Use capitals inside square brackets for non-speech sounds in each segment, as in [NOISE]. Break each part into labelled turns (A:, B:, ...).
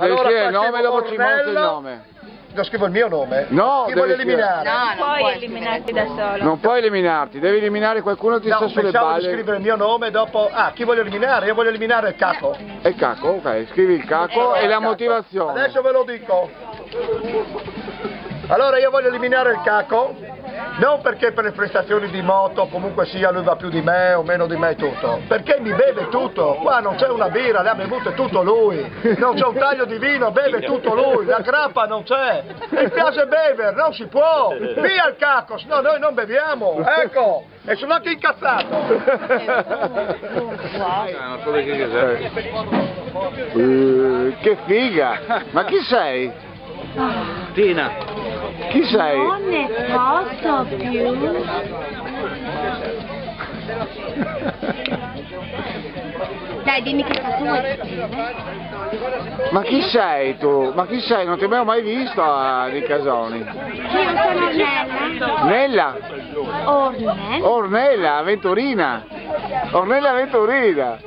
A: devi
B: Allora
A: scrivere il nome e dopo ci mostri il nome.
B: Non scrivo il mio nome?
A: No,
B: Chi
A: scrivere.
B: eliminare?
C: No,
D: Non
C: non
D: puoi eliminarti da solo.
A: Non puoi eliminarti, devi eliminare qualcuno che ti
B: No,
A: sta sulle balle.
B: scrivere il mio nome e dopo... Ah, chi voglio eliminare? Io voglio eliminare il caco.
A: E il caco, ok, scrivi il caco e la
B: Caco.
A: motivazione.
B: Adesso ve lo dico. Allora io voglio eliminare il caco, non perché per le prestazioni di moto comunque sia lui va più di me o meno di me tutto, perché mi beve tutto, qua non c'è una birra, le ha bevute tutto lui, non c'è un taglio di vino, beve tutto lui, la grappa non c'è, mi piace bever, non si può, via il caco, no noi non beviamo, ecco, e sono anche incazzato.
A: Eh, che figa! Ma chi sei?
E: Tina,
A: Chi sei?
D: Non ne posso più. Dai, dimmi che cosa vuoi.
A: Ma chi sei tu? Ma chi sei? Non ti abbiamo mai visto a Di Casoni.
D: Io sono Ornella.
A: Nella?
D: Ornella?
A: Ornella, Venturina. Ornella Venturina.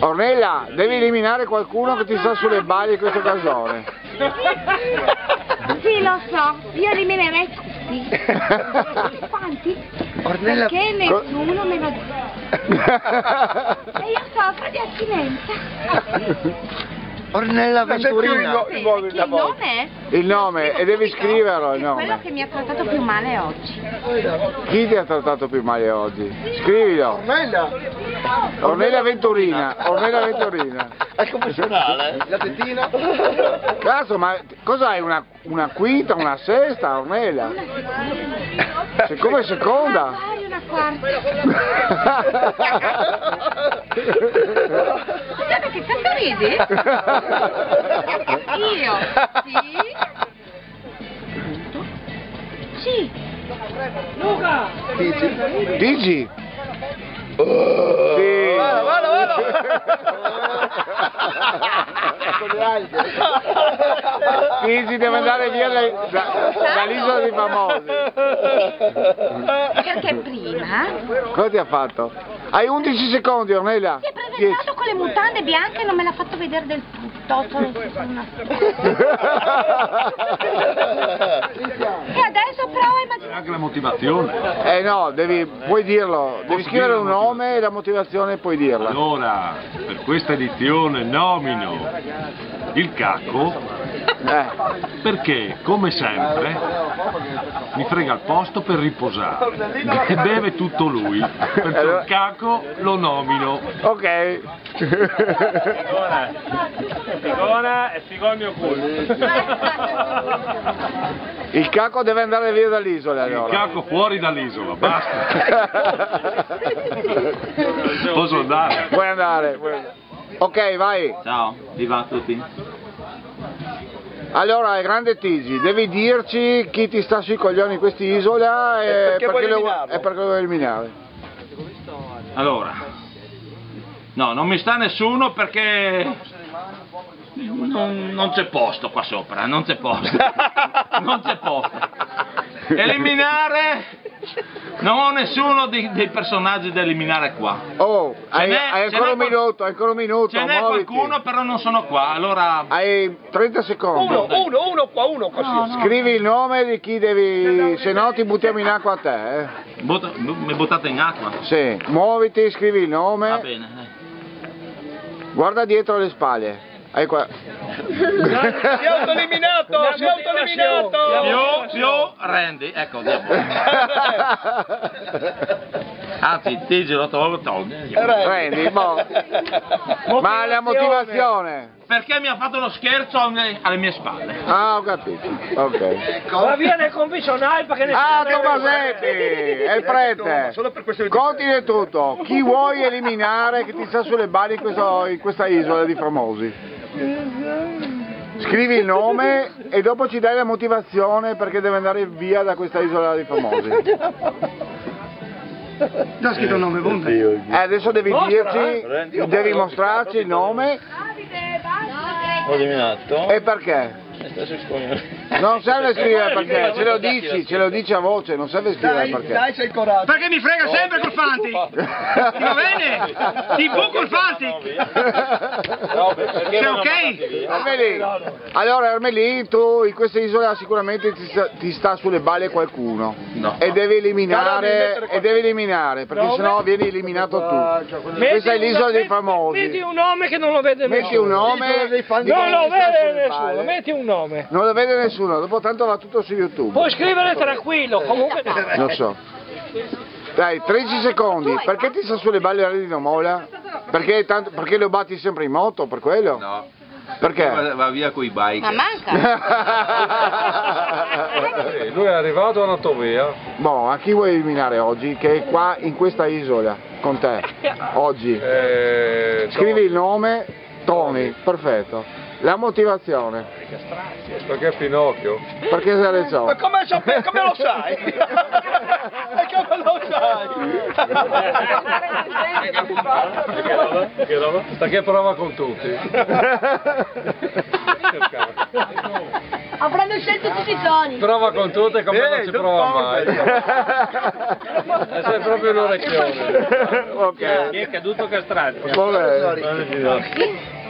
A: Ornella, devi eliminare qualcuno che ti sta sulle balle in questo casone. [LAUGHS]
D: Sì, lo so. Io eliminerei tutti. [LAUGHS] Quanti?
B: Ornella-
D: Perché nessuno me lo dà. [LAUGHS] E io soffro di astinenza.
B: Ornella
A: Venturina.
D: Sì, perché il nome è?
A: Il nome, e devi scriverlo il
D: Quello
A: nome.
D: che mi ha trattato più male oggi.
A: Chi ti ha trattato più male oggi? Scrivilo.
B: Ornella,
A: Ornella Venturina. Ornella Venturina.
B: è confessionale. La tettina?
A: Cazzo, ma cos'hai? Una, una quinta, una sesta, Ornella? Se- come seconda?
D: Magari una quarta. Scusate, che cazzo ridi? Io? Sì? Sì.
A: Digi? Sì.
B: Ecco, sì,
A: si deve andare via dai- da- dall'isola di famosi.
D: Perché prima
A: Cosa ti ha fatto? Hai 11 secondi, Ornella.
D: si è presentato con le mutande bianche e non me l'ha fatto vedere del tutto. Sono una [LAUGHS]
E: anche la motivazione.
A: Eh no, devi, puoi dirlo, devi scrivere un nome e la motivazione puoi dirla.
E: Allora, per questa edizione nomino il cacco perché, come sempre, mi frega il posto per riposare e beve tutto lui. Perciò il cacco lo nomino.
A: ok.
F: Figona e figogno culo.
A: Il caco deve andare via dall'isola
E: Il
A: allora.
E: cacco fuori dall'isola, basta. [LAUGHS] Posso andare?
A: Puoi andare. puoi andare. Ok, vai.
G: Ciao, viva a tutti.
A: Allora, grande Tigi, devi dirci chi ti sta sui coglioni in quest'isola e,
B: E perché
A: lo,
B: eliminarlo.
A: e perché lo vuoi eliminare.
G: Allora, no, non mi sta nessuno perché non, non c'è posto qua sopra, non c'è posto. [LAUGHS] Non c'è posto. Eliminare, non ho nessuno di- dei personaggi da eliminare qua.
A: Oh, hai, hai ancora un minuto, hai ancora un minuto,
G: Ce n'è qualcuno, però non sono qua, allora
A: Hai 30 secondi.
B: Uno, uno, uno qua, uno così.
A: Scrivi il nome di chi devi, se no ti buttiamo in acqua a te. Eh.
G: butta- mi buttate in acqua.
A: Sì, muoviti, scrivi il
G: Va
A: nome,
G: bene. eh.
A: guarda dietro le spalle. Hai qua.
B: Si è autoeliminato, si è autoeliminato!
G: Più, più, Randy, ecco, diavolo. Anzi, Tigi lo tolgo, tolgo.
A: Prendi, boh. Ma la motivazione?
G: Perché mi ha fatto uno scherzo alle, mie spalle.
A: Ah, ho capito. Ok.
F: Va via nel convizionale perché nessuno...
A: Ah, Tomasetti, è il [LAUGHS] prete.
B: Solo per questione di...
A: Continua tutto. Chi vuoi eliminare che ti sta sulle balle in, questo- in questa isola di famosi? Scrivi il nome e dopo ci dai la motivazione perché deve andare via da questa isola di famosi.
B: Già scritto il nome, Bonda.
A: Eh, adesso devi dirci, devi mostrarci il nome
H: Ho eliminato
A: e perché. Non serve scrivere perché, ce lo dici, ce lo dici a voce, non serve scrivere
B: Dai,
A: perché.
B: dai, sei coraggio.
C: Perché mi frega sempre col Fanti! Ti va bene? Ti bu col Fanti! Sei ok?
A: Ermeli, allora Ermeli, tu in questa isola sicuramente ti sta, ti sta sulle balle qualcuno
G: No.
A: e devi eliminare, e devi eliminare perché sennò vieni eliminato tu. Questa è l'isola dei
F: Metti
A: famosi.
F: un nome che non lo vede
A: Metti
F: nessuno.
A: un nome,
F: Non lo vede nessuno, metti un nome.
A: Non lo vede nessuno, dopo tanto va tutto su YouTube.
F: Puoi scrivere tranquillo, comunque [LAUGHS]
A: Lo so. Dai, 13 secondi, perché ti sta sulle balle Renino Mola? Perché, tanto, perché lo batti sempre in moto, per quello?
H: No,
A: Perché?
H: va, va via coi bike.
D: Ma manca.
E: Eh, [LAUGHS] Lui è arrivato a Natovea.
A: Boh, a chi vuoi eliminare oggi? Che è qua in questa isola, con te, oggi.
E: Eh,
A: Scrivi il nome, Tony, perfetto. La motivazione,
E: Perché Pinocchio?
A: perché sei alle
B: Ma
A: zone.
B: come, sape- come lo sai? [LAUGHS] E come lo sai?
E: Che roba? Perché prova con tutti.
D: Avranno scelto tutti i toni.
E: Prova con tutti come non
B: Eh,
E: si
B: non
E: prova
B: parla.
E: mai. E sei proprio un orecchione. [LAUGHS]
A: ok,
F: Chi è caduto castrato?
A: vabbè.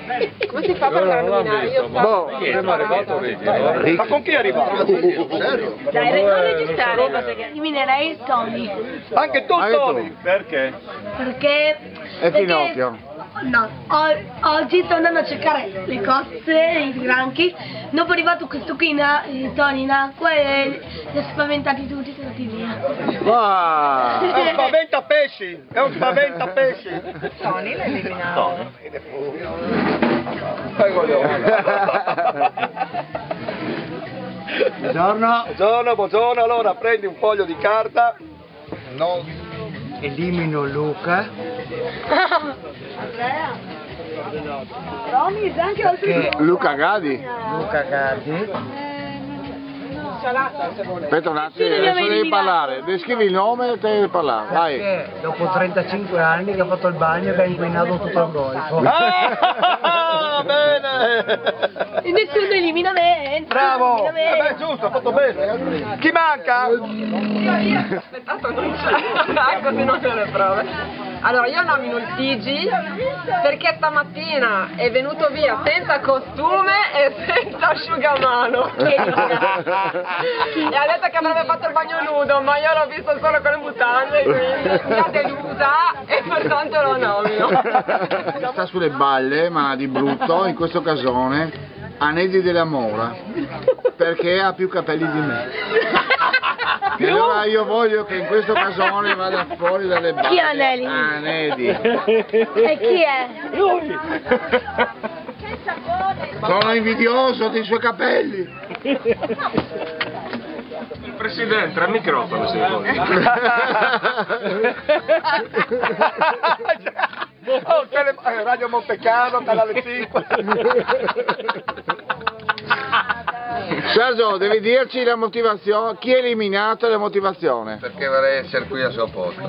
A: [LAUGHS]
I: Come si fa per
E: Ora
I: far
E: non l'ha
I: nominare? Io
A: Boh.
I: fatto...
E: Prima è arrivato no?
B: Ma con chi è arrivato? Serio?
D: Dai, non registrare cose che eliminerei Tony.
B: Anche tu. Tony?
F: Perché?
D: Perché...
A: E
D: perché-
A: Pinocchio.
D: No, o- oggi sto andando a cercare le cozze, i granchi. Dopo è arrivato questo qui, na- eh, Tony, in acqua e li ha spaventati tutti, sono andati via.
A: Ah. [LAUGHS]
B: È un spaventapesci! È un spaventapesci!
I: Tony l'ha eliminato.
B: Buongiorno. Buongiorno, buongiorno. Allora prendi un foglio di carta.
C: Elimino Luca.
D: Tony, anche altri
A: Luca Gadi.
C: Luca Gardi.
A: Aspetta un attimo, adesso devi parlare. Descrivi il nome e te devi parlare. Vai.
C: Perché dopo 35 anni che ha fatto il bagno e che ha inquinato tutto il golfo. [LAUGHS]
B: Ah, bene!
D: E nessuno elimina me.
B: Bravo!
D: Elimina
B: Eh giusto, ha fatto bene. Chi manca?
I: Aspettate, non c'è. [LAUGHS] Così non c'è le prove. Allora, io nomino il Tigi perché stamattina è venuto via senza costume e senza asciugamano. [LAUGHS] e ha detto che avrebbe fatto il bagno nudo, ma io l'ho visto solo con le mutande, quindi mi ha delusa e pertanto lo nomino.
A: Mi sta sulle balle, ma di brutto, in questo casone, Anedi della Mora, perché ha più capelli di me. E allora io voglio che in questo casone vada fuori dalle balle.
D: Chi è Anedi?
A: Anedi.
D: E chi è?
F: Lui!
A: Sono invidioso dei suoi capelli.
F: Il presidente, al microfono secondo [LAUGHS]
B: Oh, tele- eh, Radio Montecano, canale 5. [LAUGHS]
A: Sergio, devi dirci la motivazione. Chi è eliminato e la motivazione?
H: Perché vorrei essere qui al suo posto.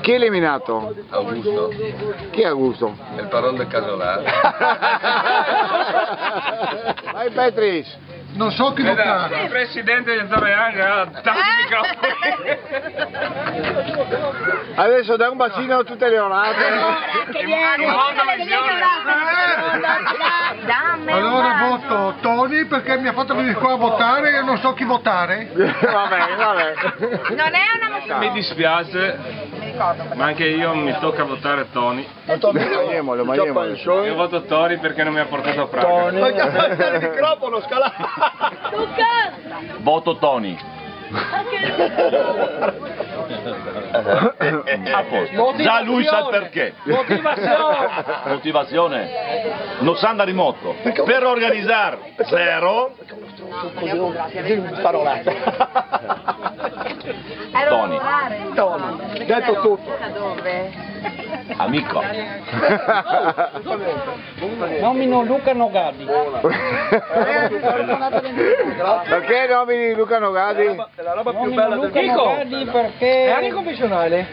A: Chi è eliminato?
H: Augusto,
A: Chi è Augusto?
H: è il parole del casolare. [LAUGHS]
A: Vai Petris.
B: Non so chi votare.
F: Il presidente di Torreani ha tanti microfoni.
A: Adesso dai un bacino a tutte le orate.
D: Che viene?
B: Allora voto Tony perché mi ha fatto venire qua a votare e non so chi votare. [LAUGHS]
A: vabbè, vabbè.
I: Non è una
F: Mi dispiace, ma anche io mi tocca votare Tony.
A: Mangiamolo, mangiamolo.
F: Io voto Tori perché non mi ha portato a Praga.
B: Perché il microfono scalato.
G: Voto Tony. [LAUGHS] A posto. Già lui sa il perché.
F: Motivazione!
G: Motivazione? Non sa andare in moto. Per organizzare zero. Tony.
B: Tony, detto tutto.
G: Amico.
C: Nomino Luca Nogadi.
A: Perché nomini Luca Nogadi?
B: È la roba più bella del
C: Luca
B: mondo.
C: Nogadi perché...
F: È anche confessionale?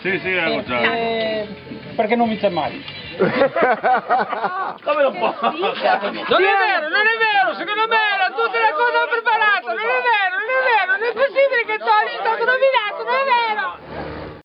F: Sì, sì, avevo già.
C: perché non vince mai.
G: Come lo può?
F: Non è vero, non è vero, secondo me era tutta una cosa preparata, non è vero, non è vero, non è possibile che Tony è stato nominato, non è vero!